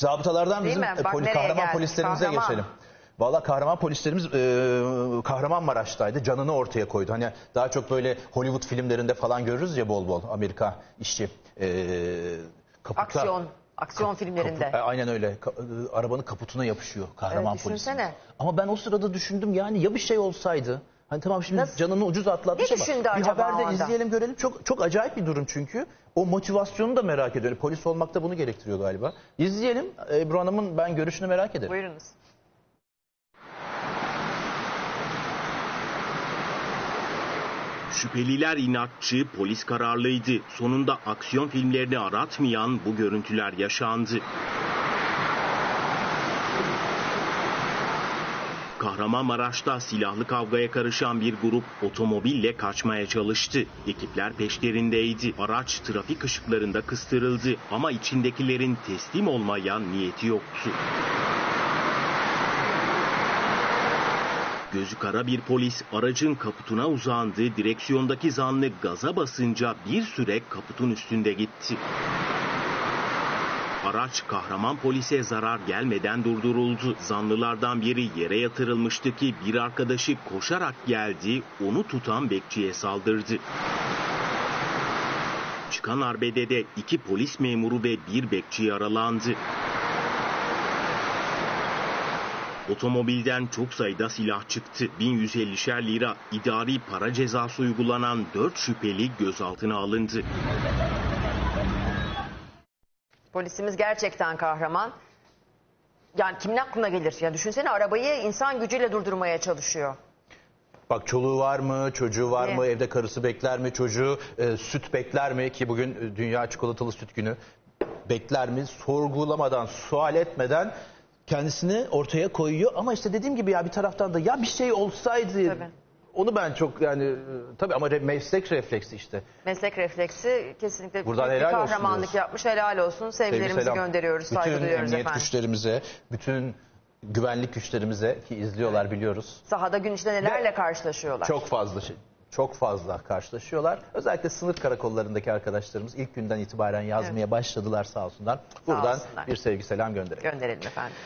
Zabıtalardan Değil bizim mi? e, Bak poli- nereye kahraman geldik. polislerimize Kahraman. geçelim. Valla kahraman polislerimiz e, Kahramanmaraş'taydı. Canını ortaya koydu. Hani daha çok böyle Hollywood filmlerinde falan görürüz ya bol bol Amerika işçi. E, kaputta- Aksiyon, aksiyon filmlerinde. Kapu- e, aynen öyle. Ka- e, arabanın kaputuna yapışıyor kahraman Evet, polis. Ama ben o sırada düşündüm yani ya bir şey olsaydı. Hani tamam şimdi Nasıl- canını ucuz atlatmış Ne ama düşündü bir acaba haberde o anda? izleyelim görelim. Çok çok acayip bir durum çünkü. O motivasyonu da merak ediyorum. Polis olmak da bunu gerektiriyor galiba. İzleyelim. Ebru Hanım'ın ben görüşünü merak ederim. Buyurunuz. Şüpheliler inatçı, polis kararlıydı. Sonunda aksiyon filmlerini aratmayan bu görüntüler yaşandı. Kahramanmaraş'ta silahlı kavgaya karışan bir grup otomobille kaçmaya çalıştı. Ekipler peşlerindeydi. Araç trafik ışıklarında kıstırıldı ama içindekilerin teslim olmaya niyeti yoktu. Gözü kara bir polis aracın kaputuna uzandı, direksiyondaki zanlı gaza basınca bir süre kaputun üstünde gitti. Araç kahraman polise zarar gelmeden durduruldu. Zanlılardan biri yere yatırılmıştı ki bir arkadaşı koşarak geldi, onu tutan bekçiye saldırdı. Çıkan arbedede iki polis memuru ve bir bekçi yaralandı. Otomobilden çok sayıda silah çıktı. 1150'şer lira idari para cezası uygulanan 4 şüpheli gözaltına alındı. Polisimiz gerçekten kahraman. Yani kimin aklına gelir? Ya düşünsene arabayı insan gücüyle durdurmaya çalışıyor. Bak çoluğu var mı, çocuğu var Ne? mı, evde karısı bekler mi, çocuğu e, süt bekler mi ki bugün e, Dünya Çikolatalı Süt Günü bekler mi? Sorgulamadan, sual etmeden kendisini ortaya koyuyor. Ama işte dediğim gibi ya bir taraftan da ya bir şey olsaydı Tabii. Onu ben çok yani e, tabii ama re- meslek refleksi işte. Meslek refleksi kesinlikle Buradan büyük bir helal olsun kahramanlık diyoruz. yapmış. Helal olsun. Sevgi Sevgilerimizi selam. gönderiyoruz. Saygı bütün duyuyoruz emniyet efendim. güçlerimize, bütün güvenlik güçlerimize ki izliyorlar biliyoruz. Sahada gün içinde nelerle karşılaşıyorlar. Çok fazla şey. Çok fazla karşılaşıyorlar. Özellikle sınır karakollarındaki arkadaşlarımız ilk günden itibaren yazmaya başladılar sağ olsunlar. Buradan olsunlar. bir sevgi selam gönderelim. Gönderelim efendim.